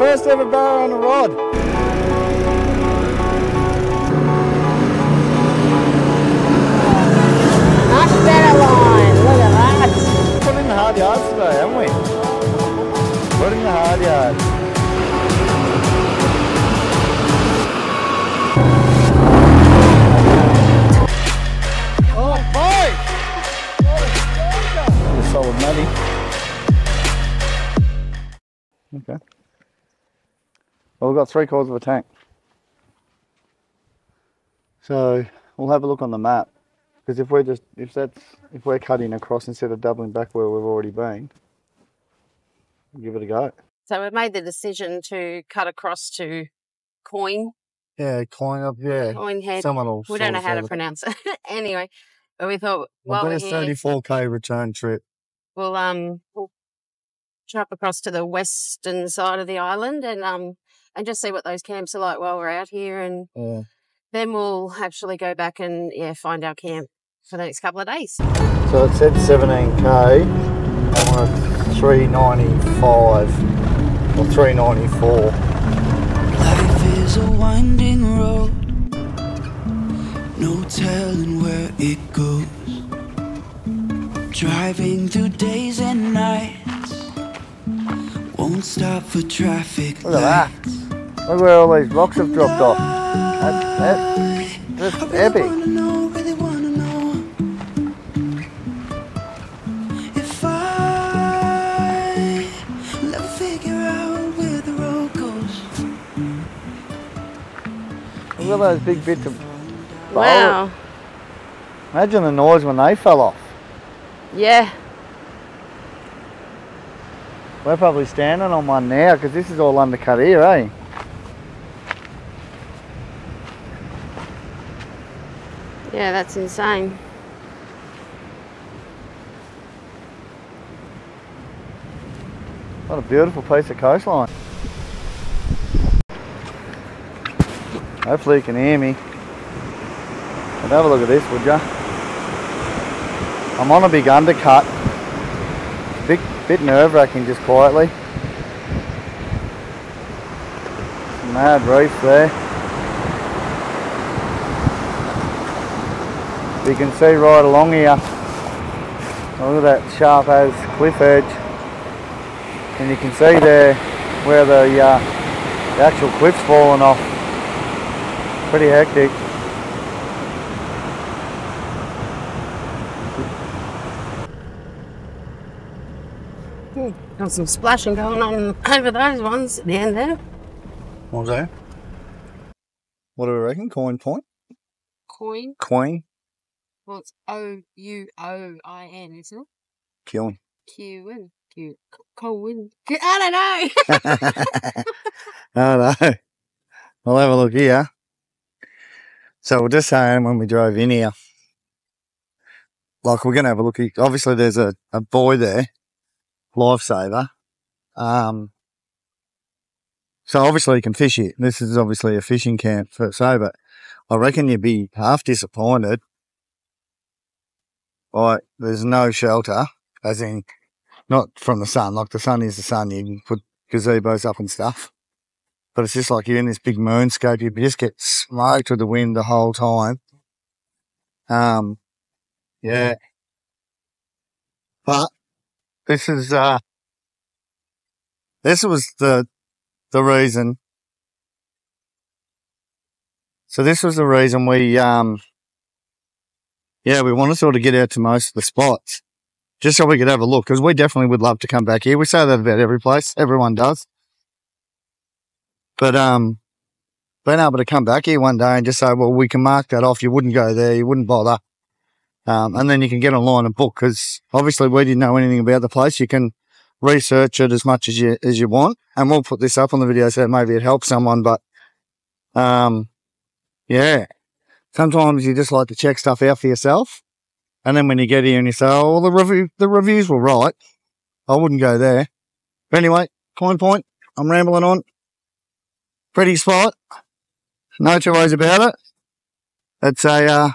first ever barra on a rod. Much better line. Look at that. Put in the hard yards today, haven't we? Put in the hard yard. Oh, boy! A solid muddy. Okay. Well, we've got three quarters of a tank. So we'll have a look on the map. Because if we're just if that's if we're cutting across instead of doubling back where we've already been, give it a go. So we've made the decision to cut across to Coin, Yeah, coin up. Yeah, Coin Head. someone will. We don't know how to pronounce it. anyway, but we thought Well, while we're a here, thirty-four k return trip. we'll um we'll chop across to the western side of the island and um and just see what those camps are like while we're out here, and Yeah. then we'll actually go back and yeah find our camp for the next couple of days. So it said seventeen k. I'm on three ninety-five or three ninety-four. Life is a winding road, no telling where it goes. Driving through days and nights, won't stop for traffic Look at that. Look where all these rocks have dropped off. That, that, that's epic. wanna know, really wanna know if I will ever figure out where the road goes. Look at those big bits of. Wow. Imagine the noise when they fell off. Yeah. We're probably standing on one now because this is all undercut here, eh? Yeah, that's insane. What a beautiful piece of coastline. Hopefully you can hear me. But have a look at this, would ya? I'm on a big undercut. Bit, bit nerve wracking just quietly. Mad reef there. You can see right along here. Look at that sharp as cliff edge. And you can see there where the, uh, the actual cliff's fallen off. Pretty hectic. Got some splashing going on over those ones at the end there. What was that? What do we reckon? Coin point? Coin. Coin? Well, it's O U O I N, isn't it? Killing. Q N Q Coin. I don't know. I don't know. We'll have a look here. So we're just saying when we drove in here, like we're gonna have a look. Obviously, there's a, a buoy there, lifesaver. Um, so obviously you can fish it. This is obviously a fishing camp for so, but I reckon you'd be half disappointed. Like there's no shelter, as in not from the sun. Like the sun is the sun. You can put gazebos up and stuff. But it's just like you're in this big moonscape. You just get smoked with the wind the whole time. Um, yeah. But this is uh, this was the the reason. So this was the reason we um, yeah, we want to sort of get out to most of the spots just so we could have a look because we definitely would love to come back here. We say that about every place. Everyone does. But um, being able to come back here one day and just say, well, we can mark that off. You wouldn't go there. You wouldn't bother. Um, and then you can get online and book because obviously we didn't know anything about the place. You can research it as much as you as you want, and we'll put this up on the video so maybe it helps someone. But um, yeah, sometimes you just like to check stuff out for yourself, and then when you get here and you say, oh, well, the review the reviews were right, I wouldn't go there. But anyway, coin point. I'm rambling on. Pretty spot. No two ways about it. It's a, uh,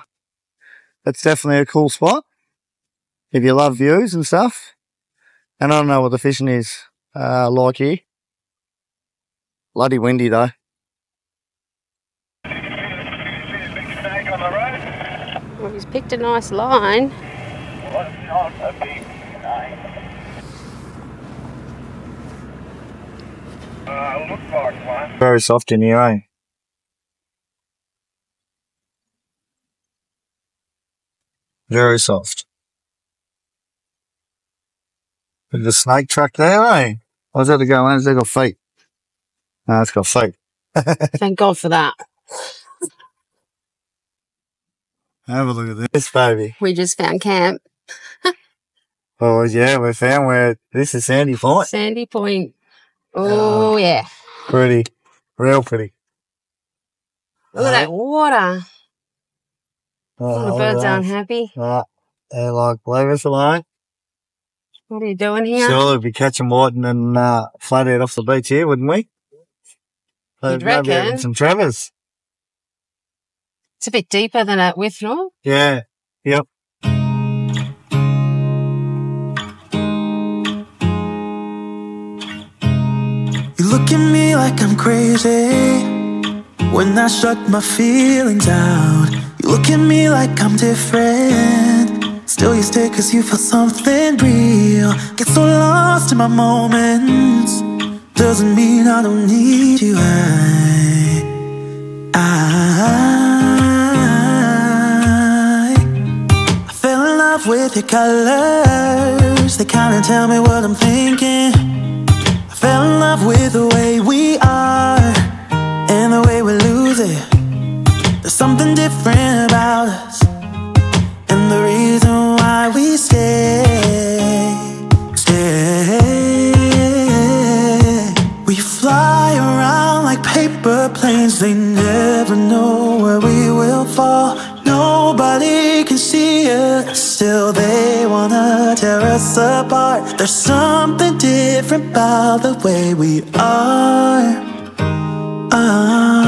it's definitely a cool spot. If you love views and stuff. And I don't know what the fishing is, uh, like here. Bloody windy though. Snake on the road. Well, he's picked a nice line. Was a big. Uh, looks like one. Very soft in here, eh? Very soft. Look at the snake track there, eh? What's that to go? Has that got feet? No, it's got feet. Thank God for that. Have a look at this, baby. We just found camp. Oh, yeah, we found where this is Sandy Point. Sandy Point. Oh, yeah. Pretty. Real pretty. Look at that water. Oh, All the birds aren't happy. Right. They're like, leave us alone. What are you doing here? Surely we'd be catching whiting and uh, flathead off the beach here, wouldn't we? You'd maybe having reckon. some Travers. It's a bit deeper than at Withnell. Yeah. Yep. You look at me like I'm crazy when I shut my feelings out. Look at me like I'm different. Still, you stay cause you feel something real. Get so lost in my moments. Doesn't mean I don't need you. I, I, I fell in love with your colors. They kinda tell me what I'm thinking. I fell in love with the way we are different about us, and the reason why we stay, stay. We fly around like paper planes, they never know where we will fall. Nobody can see us, still they wanna tear us apart. There's something different about the way we are. Are,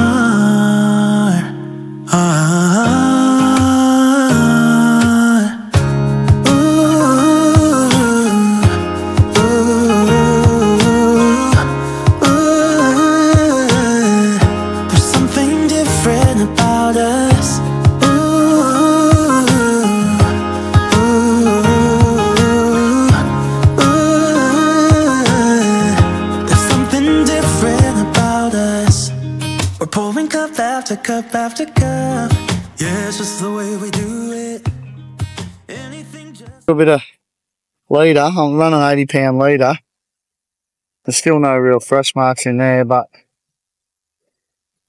are. Bit of leader. I'm running 80 pound leader. There's still no real fresh marks in there, but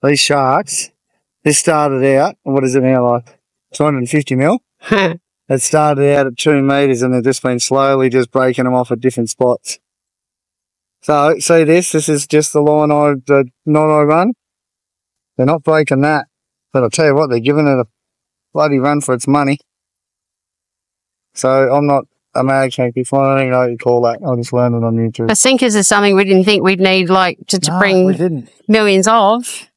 these sharks, this started out, what is it now, like 250 mil? It started out at two meters and they've just been slowly just breaking them off at different spots. So, see this? This is just the line I, the knot I run. They're not breaking that. But I'll tell you what, they're giving it a bloody run for its money. So I'm not a mag tank before. I don't even know what you call that. I just learned it on YouTube. But sinkers is something we didn't think we'd need, like, to, to No, bring we didn't. millions of.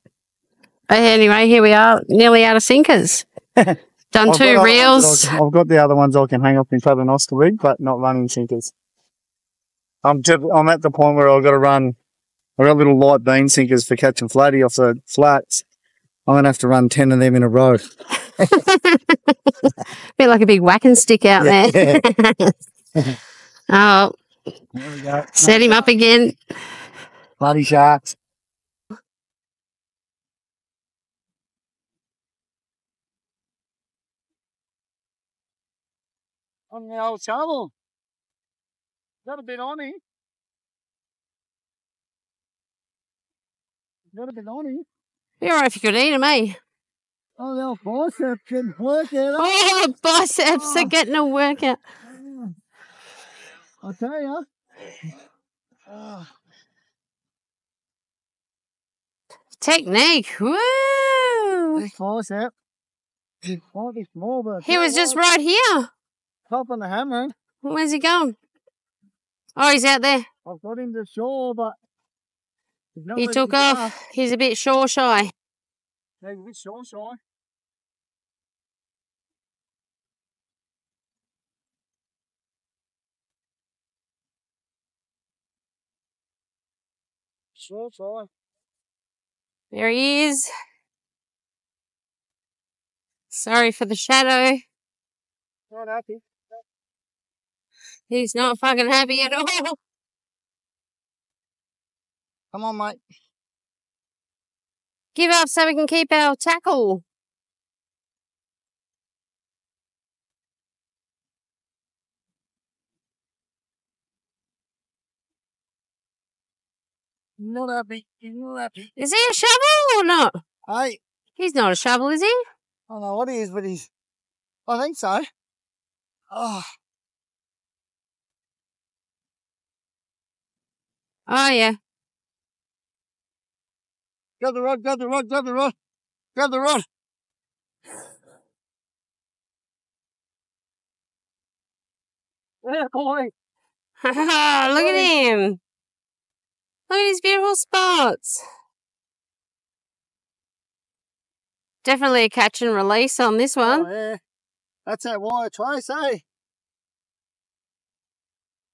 But anyway, here we are, nearly out of sinkers. Done I've two got other ones reels. I can- I've got the other ones I can hang up in Paternoster with, but not running sinkers. I'm just, I'm at the point where I've got to run. I've got little light bean sinkers for catching flatty off the flats. I'm gonna have to run ten of them in a row. Bit like a big whacking stick out there. oh, There we go. set him up again. Bloody sharks. On the old shovel. Got a bit on him. Got a bit on him. You're right if you could eat him, eh? Oh, the old bicep can work oh, out. Oh, biceps are ah. getting a workout. I tell you. Oh, Technique. Woo! this bicep. It might small, but He was just right here. top on the hammer. Where's he going? Oh, he's out there. I've got him to shore, but He took to off. He's a bit shore shy. He's a bit shore shy. There he is. Sorry for the shadow. Not happy. He's not fucking happy at all. Come on, mate. Give up so we can keep our tackle. Not happy. Not happy. Is he a shovel or not? Hey, He's not a shovel, is he? I don't know what he is, but he's. I think so. Oh, Oh yeah. grab the rod, grab the rod, grab the rod, grab the rod. Yeah, boy. Look at him. Look at his beautiful spots. Definitely a catch and release on this one. Oh, yeah. That's that wire trace, eh?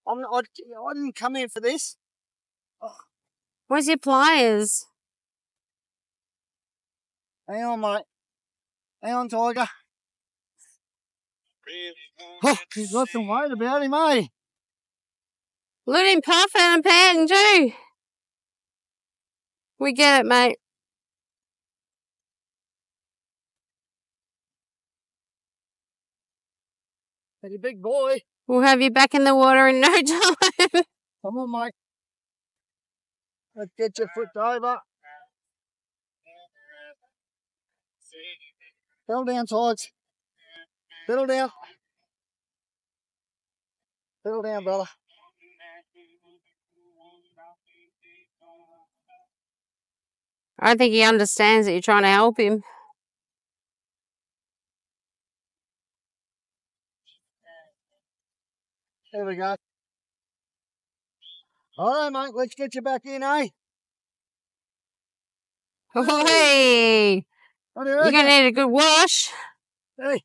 I'm I, I didn't come in for this. Where's your pliers? Hang on, mate. Hang on, Tiger. Oh, he's got some weight about him, eh? Look at him puffing and panting too. We get it, mate. Pretty big boy. We'll have you back in the water in no time. Come on, mate. Let's get your foot over. Settle down, Tides. Settle down. Settle down, brother. I don't think he understands that you're trying to help him. There we go. All right, mate. Let's get you back in, eh? Hey, What do you you're gonna need a good wash. Hey,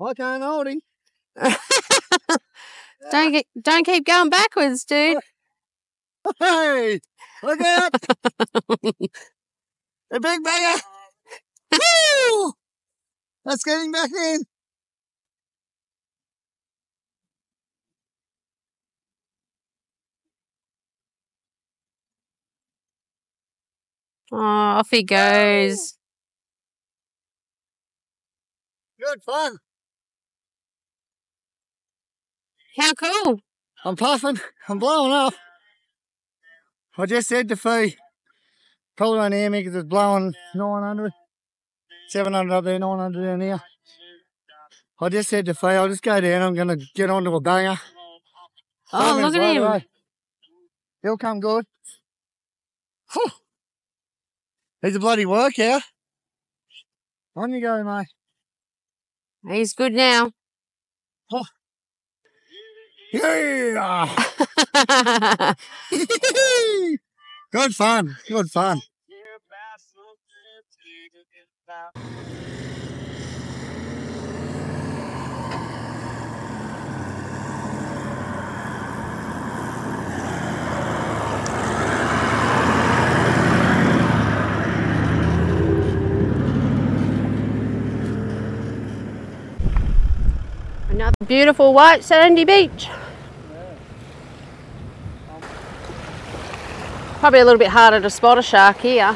I can't hold him. Don't get, don't keep going backwards, dude. Hey, look out! the big bagger! Woo! That's getting back in. Oh, off he goes. Good fun. How cool. I'm puffing. I'm blowing up. I just said to Fee, probably won't hear me because it's blowing 900, 700 up there, 900 down here. I just said to Fee, I'll just go down. I'm going to get onto a banger. Oh, look at him. He'll come good. Whew. He's a bloody workout. On you go, mate. He's good now. Yeah! good fun. Good fun. Another beautiful white sandy beach. Probably a little bit harder to spot a shark here.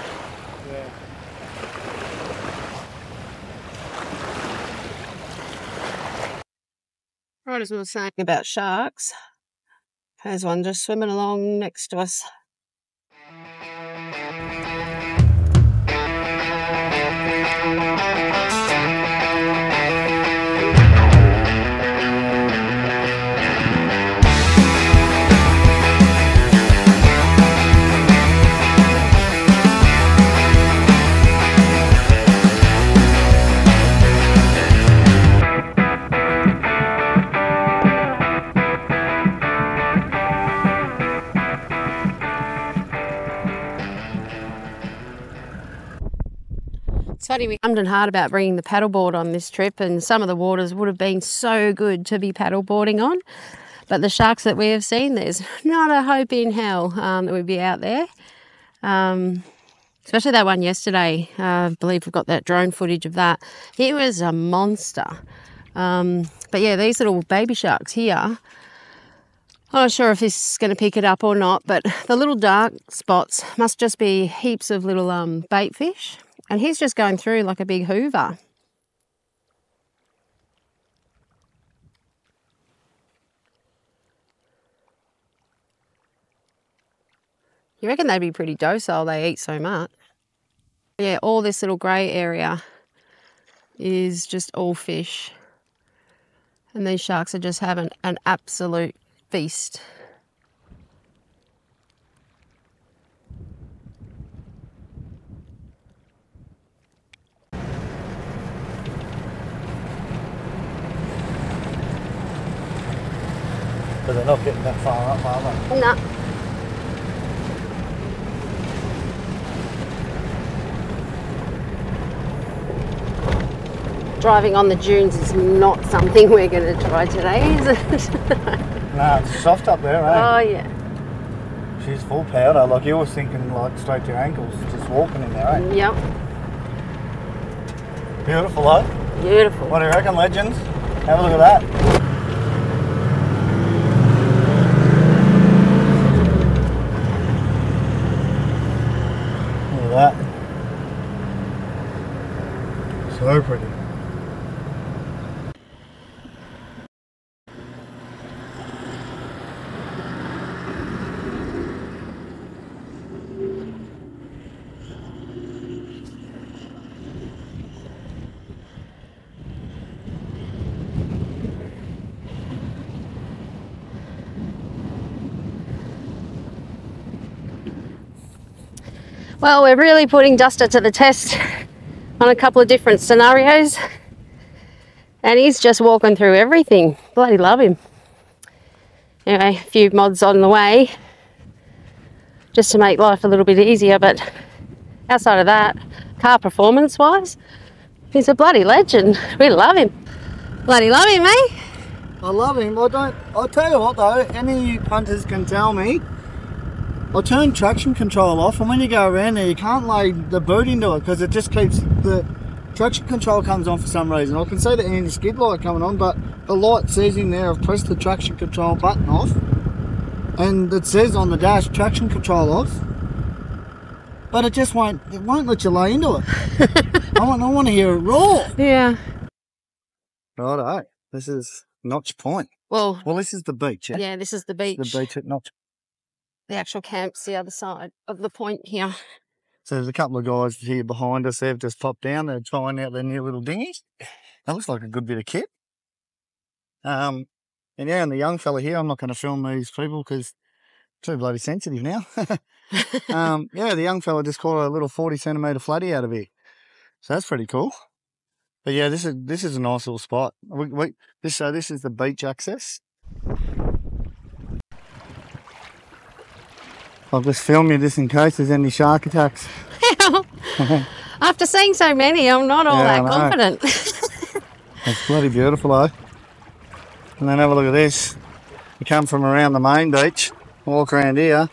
Right as we were saying about sharks, there's one just swimming along next to us. Funny, we hummed and hard about bringing the paddleboard on this trip, and some of the waters would have been so good to be paddleboarding on. But the sharks that we have seen, there's not a hope in hell um, that we'd be out there. Um, especially that one yesterday. Uh, I believe we've got that drone footage of that. He was a monster. Um, but yeah, these little baby sharks here. I'm not sure if is going to pick it up or not, but the little dark spots must just be heaps of little um, bait fish. And he's just going through like a big hoover. You reckon they'd be pretty docile, they eat so much. Yeah, all this little grey area is just all fish. And these sharks are just having an absolute feast. They're not getting that far up, are they? No. Driving on the dunes is not something we're going to try today, is it? No, it's soft up there, eh? oh, yeah. She's full powder. Like you were thinking, like straight to your ankles, just walking in there, eh? Yep. Beautiful, eh? Beautiful. What do you reckon, legends? Have a look at that. Look at that. So pretty. Well, we're really putting Duster to the test on a couple of different scenarios. And he's just walking through everything. Bloody love him. Anyway, a few mods on the way just to make life a little bit easier. But outside of that, car performance wise, he's a bloody legend. We love him. Bloody love him, eh? I love him. I don't. I'll tell you what though. Any of you punters can tell me. I'll turn traction control off, and when you go around there, you can't lay the boot into it because it just keeps the traction control comes on for some reason. I can see the anti-skid light coming on, but the light says in there I've pressed the traction control button off, and it says on the dash traction control off. But it just won't. It won't let you lay into it. I want. I want to hear it roar. Yeah. Righto. This is Notch Point. Well, Well, this is the beach. Yeah. yeah, this is the beach. The beach at Notch The actual camp's the other side of the point here. So there's a couple of guys here behind us. They've just popped down. They're trying out their new little dinghies. That looks like a good bit of kit. Um, and yeah, and the young fella here, I'm not going to film these people because too bloody sensitive now. um, yeah, the young fella just caught a little 40 centimetre flatty out of here. So that's pretty cool. But yeah, this is this is a nice little spot. We, we, this so this is the beach access. I'll just film you just in case there's any shark attacks. After seeing so many, I'm not all Yeah, that confident. It's bloody beautiful, though. And then have a look at this. You come from around the main beach, walk around here.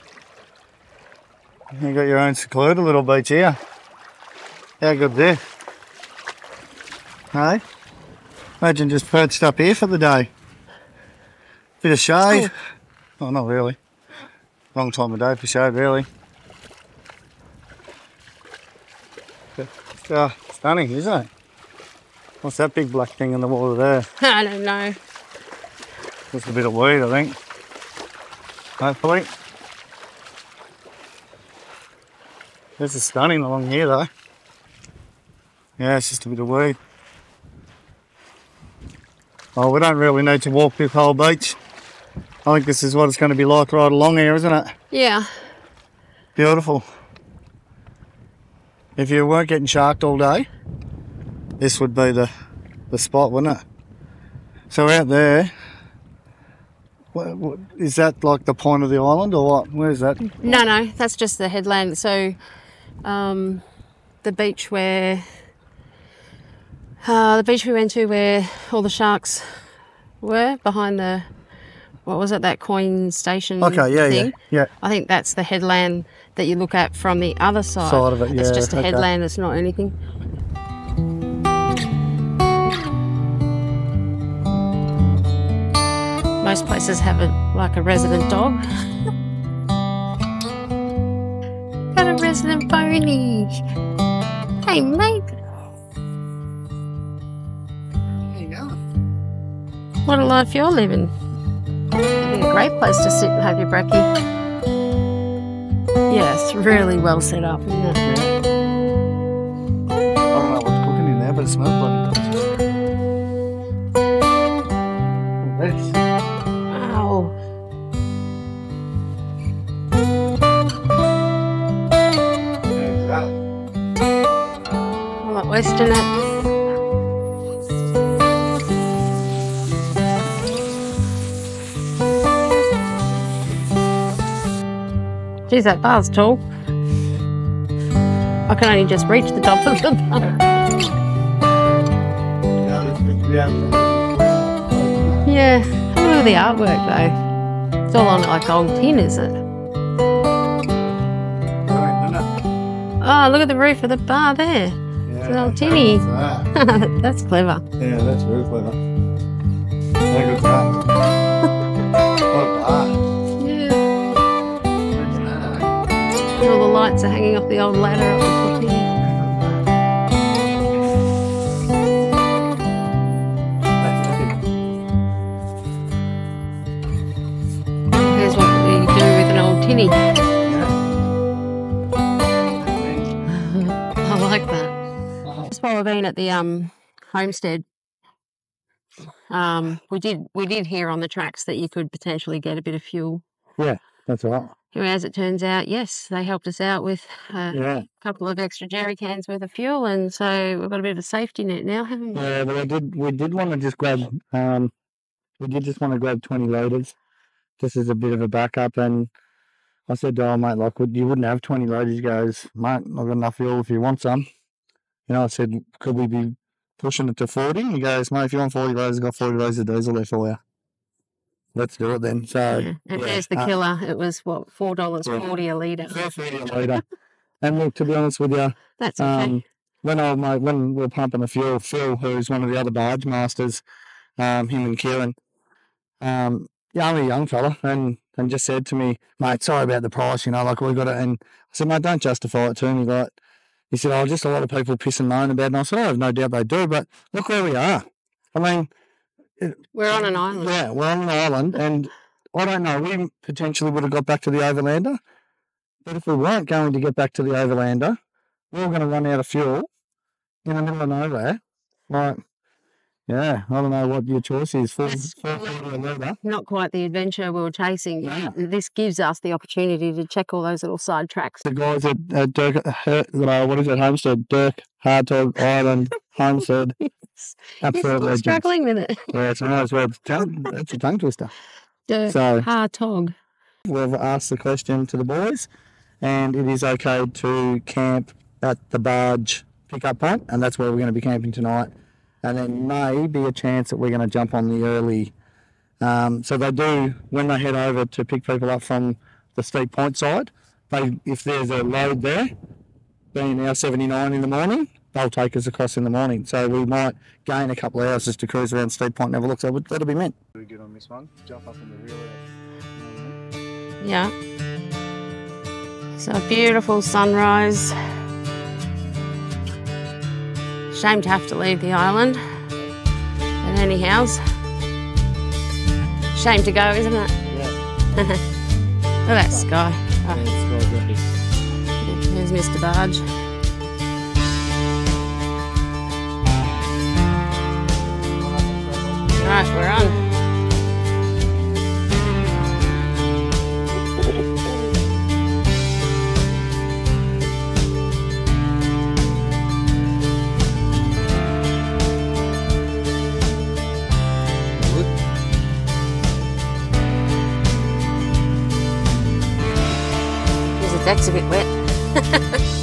You got your own secluded little beach here. How good there? Hey? Imagine just perched up here for the day. Bit of shade. Oh, oh not really. Wrong time of day for shade, really. It's, uh, stunning, isn't it? What's that big black thing in the water there? I don't know. Just a bit of weed, I think. Hopefully. This is stunning along here, though. Yeah, it's just a bit of weed. Oh, we don't really need to walk this whole beach. I think this is what it's going to be like right along here, isn't it? Yeah. Beautiful. If you weren't getting sharked all day, this would be the, the spot, wouldn't it? So out there, what, what, is that like the point of the island or what? Where is that? No, no, that's just the headland. So, um, the beach where uh, the beach we went to where all the sharks were behind the what was it? That coin station. Okay, yeah, thing. yeah, yeah. I think that's the headland that you look at from the other side. Side of it, yeah, It's just a okay. headland. It's not anything. Most places have a like a resident dog. Got a resident pony. Hey, mate. What a life you're living. It'd be a great place to sit and have your brekkie. Yes, really well set up, isn't it? Oh, I don't know what's cooking in there, but it smells bloody good. This. Wow. All that waste in it. Geez, that bar's tall. I can only just reach the top of the bar. Yeah, look at the artwork though. It's all on like old tin, is it? Oh, look at the roof of the bar there. It's an old tinny. That's clever. Yeah, that's very clever. And all the lights are hanging off the old ladder up the top here. Here's what you do with an old tinny. I like that. Just while we've been at the um homestead, um, we did we did hear on the tracks that you could potentially get a bit of fuel. Yeah, that's right. As it turns out, yes, they helped us out with a Yeah. couple of extra jerry cans worth of fuel, and so we've got a bit of a safety net now, haven't we? Yeah, but I did. We did want to just grab. Um, we did just want to grab twenty liters, just as a bit of a backup. And I said to old mate, like, you wouldn't have twenty liters? He goes, mate, I've got enough fuel if you want some. You know, I said, could we be pushing it to forty? He goes, mate, if you want forty liters, I've got forty liters of diesel there for you. Let's do it then. So Yeah. And yeah, there's the uh, killer. It was what four dollars Yeah. forty a litre. four forty a litre. And look, to be honest with you, That's okay. um, when old mate, when we were pumping the fuel, Phil, who's one of the other barge masters, um, him and Kieran, um, yeah, I'm a young fella, and and just said to me, mate, sorry about the price, you know, like we got it, and I said, mate, don't justify it to me, like. He said, "Oh, just a lot of people piss and moan about it." And I said, "I have no doubt they do, but look where we are. I mean, We're on an island. yeah, we're on an island, and I don't know. We potentially would have got back to the Overlander, but if we weren't going to get back to the Overlander, we were going to run out of fuel in the middle of nowhere. Like, yeah, I don't know what your choice is. Four quarter. Not quite the adventure we were chasing. Yeah. This gives us the opportunity to check all those little side tracks. The guys at, at Dirk, uh, what is it, Homestead, Dirk Hartog Island Homestead, You're still struggling with it. Yeah, it's nice. Well, it's, tongue, it's a tongue twister. So- Hartog. we've asked the question to the boys, and it is okay to camp at the barge pickup punt, and that's where we're going to be camping tonight. And there may be a chance that we're going to jump on the early. Um, so they do when they head over to pick people up from the steep point side. They, if there's a load there, being now 79 in the morning, they'll take us across in the morning. So we might gain a couple of hours just to cruise around Steep Point and have a look. So that'll be meant. Very good on this one. Jump up in the real air. Yeah. So a beautiful sunrise. Shame to have to leave the island. But anyhow, shame to go, isn't it? Yeah. Look at that sky. Oh, there's Mr. Barge. Right, we're on. Deck's a bit wet.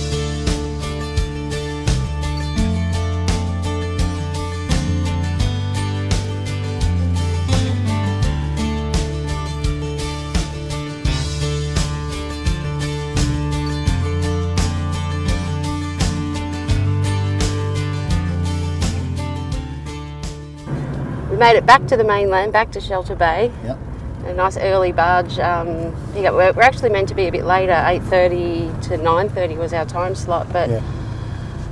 made it back to the mainland, back to Shelter Bay. Yep. A nice early barge. Um, we're, we're actually meant to be a bit later. 8:30 to 9:30 was our time slot, but Yeah.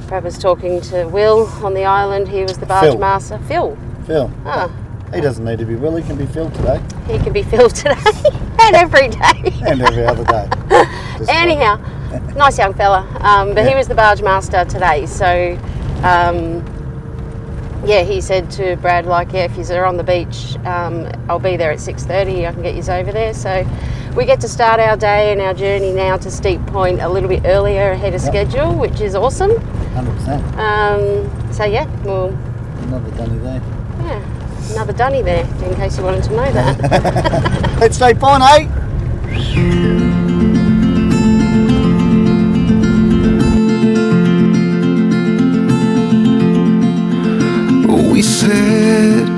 Brad was talking to Will on the island. He was the barge Phil. master. Phil. Phil. Ah, He doesn't need to be Will. He can be Phil today he can be Phil today and every day. and every other day. Anyhow, nice young fella. Um, but he was the barge master today. So, um, yeah, he said to Brad, like, yeah, if you're on the beach, um, I'll be there at 6.30. I can get you over there. So we get to start our day and our journey now to Steep Point a little bit earlier ahead of Yep. schedule, which is awesome. 100%. Um, so, yeah, well, Another dunny there. yeah, another dunny there, in case you wanted to know that. Let's stay on, eh? said